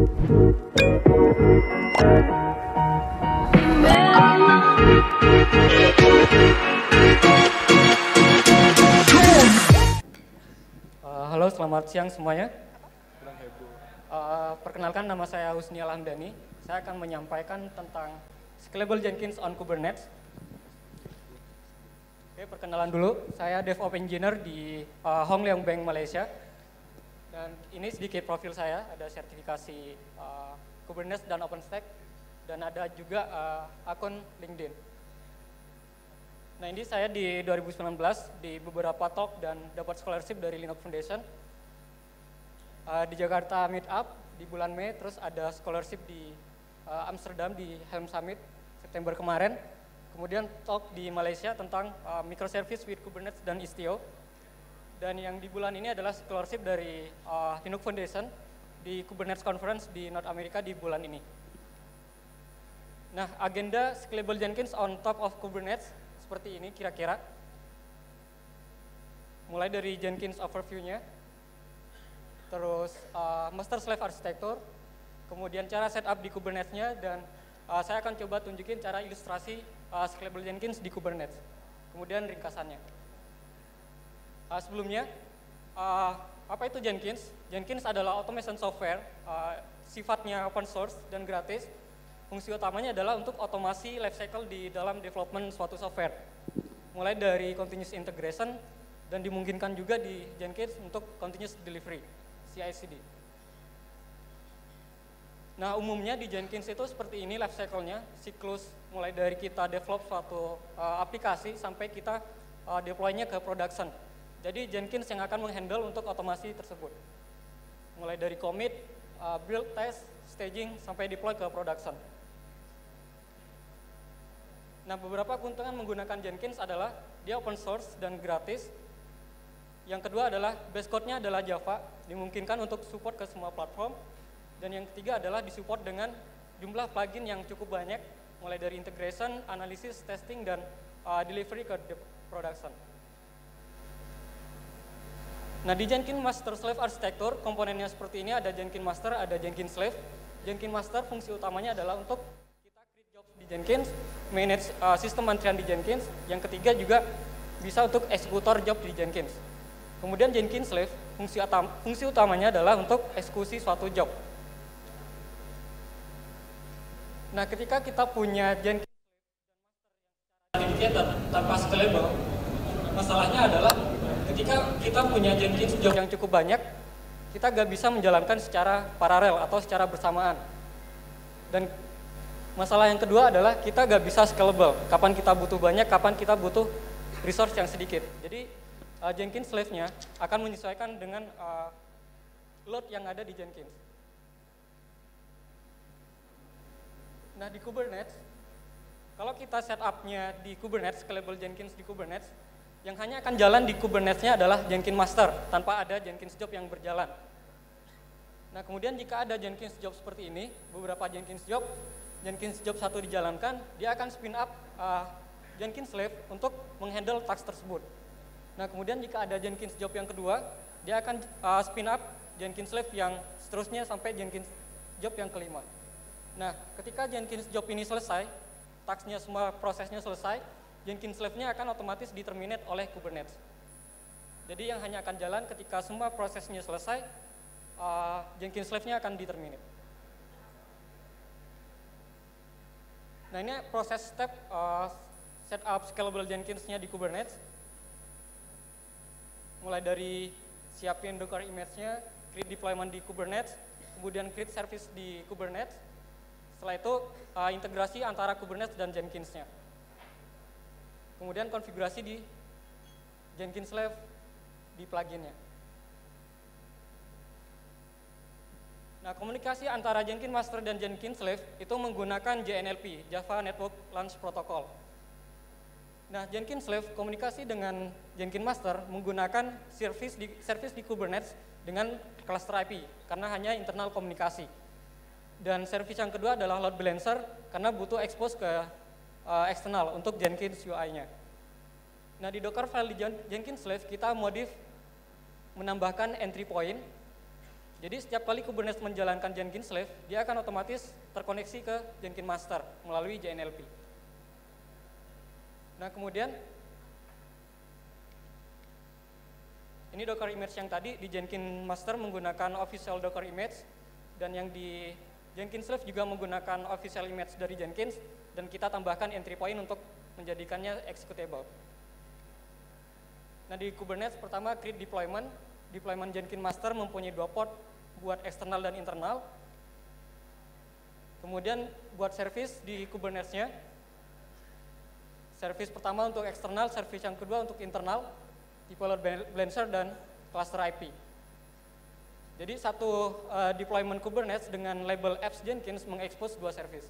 Uh, halo, selamat siang semuanya. Uh, perkenalkan nama saya Husni Alhamdani. Saya akan menyampaikan tentang Scalable Jenkins on Kubernetes. Oke, perkenalan dulu. Saya DevOps Engineer di uh, Hong Leong Bank Malaysia. Dan ini sedikit profil saya, ada sertifikasi uh, Kubernetes dan OpenStack, dan ada juga uh, akun LinkedIn. Nah ini saya di 2019 di beberapa talk dan dapat scholarship dari Linux Foundation. Uh, di Jakarta Meetup di bulan Mei, terus ada scholarship di uh, Amsterdam di Helm Summit September kemarin. Kemudian talk di Malaysia tentang uh, microservice with Kubernetes dan Istio. Dan yang di bulan ini adalah scholarship dari uh, Linux Foundation di Kubernetes Conference di North America di bulan ini. Nah, agenda Scalable Jenkins on top of Kubernetes seperti ini kira-kira. Mulai dari Jenkins overview-nya, terus uh, master slave architecture, kemudian cara setup di Kubernetes-nya, dan uh, saya akan coba tunjukin cara ilustrasi uh, scalable Jenkins di Kubernetes. Kemudian ringkasannya. Uh, sebelumnya, uh, apa itu Jenkins? Jenkins adalah automation software, uh, sifatnya open source dan gratis, Fungsi utamanya adalah untuk otomasi life cycle di dalam development suatu software. Mulai dari continuous integration dan dimungkinkan juga di Jenkins untuk continuous delivery, CI/CD. Nah, umumnya di Jenkins itu seperti ini life cycle-nya, siklus mulai dari kita develop suatu uh, aplikasi sampai kita uh, deploy-nya ke production. Jadi Jenkins yang akan menghandle untuk otomasi tersebut. Mulai dari commit, uh, build, test, staging, sampai deploy ke production. Nah, beberapa keuntungan menggunakan Jenkins adalah dia open source dan gratis. Yang kedua adalah base code-nya adalah Java, dimungkinkan untuk support ke semua platform. Dan yang ketiga adalah disupport dengan jumlah plugin yang cukup banyak, mulai dari integration, analisis, testing, dan uh, delivery ke production. Nah, di Jenkins Master Slave Architecture, komponennya seperti ini, ada Jenkins Master, ada Jenkins Slave. Jenkins Master fungsi utamanya adalah untuk di Jenkins, manage uh, sistem antrian di Jenkins. Yang ketiga juga bisa untuk eksekutor job di Jenkins. Kemudian Jenkins Slave, fungsi, utam, fungsi utamanya adalah untuk eksekusi suatu job. Nah, ketika kita punya Jenkins Slave dan tanpa scalable, masalahnya adalah ketika kita punya Jenkins job yang cukup banyak, kita gak bisa menjalankan secara paralel atau secara bersamaan. Dan Masalah yang kedua adalah kita gak bisa scalable. Kapan kita butuh banyak, kapan kita butuh resource yang sedikit. Jadi uh, Jenkins slave-nya akan menyesuaikan dengan uh, load yang ada di Jenkins. Nah di Kubernetes, kalau kita setup-nya di Kubernetes, scalable Jenkins di Kubernetes, yang hanya akan jalan di Kubernetes-nya adalah Jenkins master, tanpa ada Jenkins job yang berjalan. Nah kemudian jika ada Jenkins job seperti ini, beberapa Jenkins job, Jenkins job satu dijalankan, dia akan spin up uh, Jenkins slave untuk menghandle task tersebut. Nah, kemudian jika ada Jenkins job yang kedua, dia akan uh, spin up Jenkins slave yang seterusnya sampai Jenkins job yang kelima. Nah, ketika Jenkins job ini selesai, tasknya semua prosesnya selesai, Jenkins slave-nya akan otomatis diterminate oleh Kubernetes. Jadi yang hanya akan jalan ketika semua prosesnya selesai, uh, Jenkins slave-nya akan diterminate. Nah ini proses step uh, setup scalable Jenkins-nya di Kubernetes. Mulai dari siapin Docker image-nya, create deployment di Kubernetes, kemudian create service di Kubernetes. Setelah itu uh, integrasi antara Kubernetes dan Jenkins-nya. Kemudian konfigurasi di Jenkins Lab di pluginnya. Nah, komunikasi antara Jenkins Master dan Jenkins Slave itu menggunakan JNLP, Java Network Launch Protocol. Nah, Jenkins Slave komunikasi dengan Jenkins Master menggunakan service di, service di Kubernetes dengan cluster IP, karena hanya internal komunikasi. Dan service yang kedua adalah load balancer, karena butuh expose ke uh, eksternal untuk Jenkins UI-nya. Nah, di Docker file di Jenkins Slave kita modif menambahkan entry point Jadi setiap kali Kubernetes menjalankan Jenkins slave, dia akan otomatis terkoneksi ke Jenkins master melalui JNLP. Nah kemudian ini Docker image yang tadi di Jenkins master menggunakan official Docker image dan yang di Jenkins slave juga menggunakan official image dari Jenkins dan kita tambahkan entry point untuk menjadikannya executable. Nah di Kubernetes pertama create deployment, deployment Jenkins master mempunyai dua port buat eksternal dan internal. Kemudian buat service di Kubernetes-nya. Service pertama untuk eksternal, service yang kedua untuk internal, tipe load balancer dan cluster IP. Jadi satu uh, deployment Kubernetes dengan label apps Jenkins mengekspos dua service.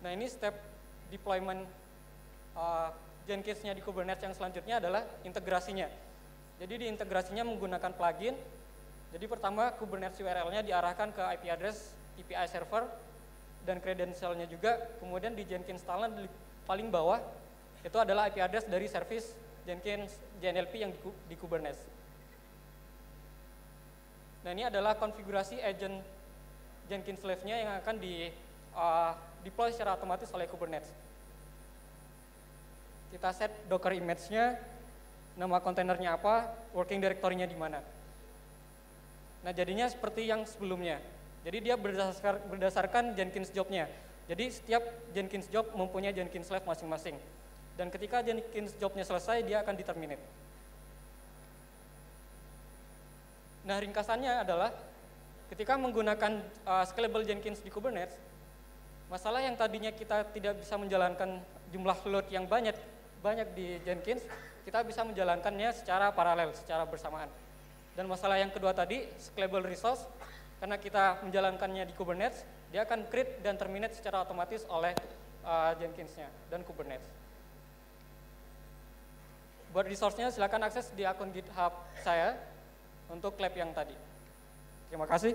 Nah ini step deployment uh, Jenkins-nya di Kubernetes yang selanjutnya adalah integrasinya. Jadi di integrasinya menggunakan plugin. Jadi pertama Kubernetes URL-nya diarahkan ke IP address API server dan credential-nya juga. Kemudian di Jenkins talent di paling bawah itu adalah IP address dari service Jenkins JNLP yang di, di Kubernetes. Nah ini adalah konfigurasi agent Jenkins Slave-nya yang akan di uh, deploy secara otomatis oleh Kubernetes. Kita set Docker image-nya, nama kontainernya apa, working directory-nya di mana. Nah jadinya seperti yang sebelumnya. Jadi dia berdasarkan, berdasarkan Jenkins job-nya. Jadi setiap Jenkins job mempunyai Jenkins slave masing-masing. Dan ketika Jenkins job-nya selesai, dia akan diterminate. Nah ringkasannya adalah ketika menggunakan uh, scalable Jenkins di Kubernetes, masalah yang tadinya kita tidak bisa menjalankan jumlah load yang banyak banyak di Jenkins, kita bisa menjalankannya secara paralel, secara bersamaan. Dan masalah yang kedua tadi, scalable resource, karena kita menjalankannya di Kubernetes, dia akan create dan terminate secara otomatis oleh uh, Jenkins-nya dan Kubernetes. Buat resource-nya silakan akses di akun GitHub saya untuk lab yang tadi. Terima kasih.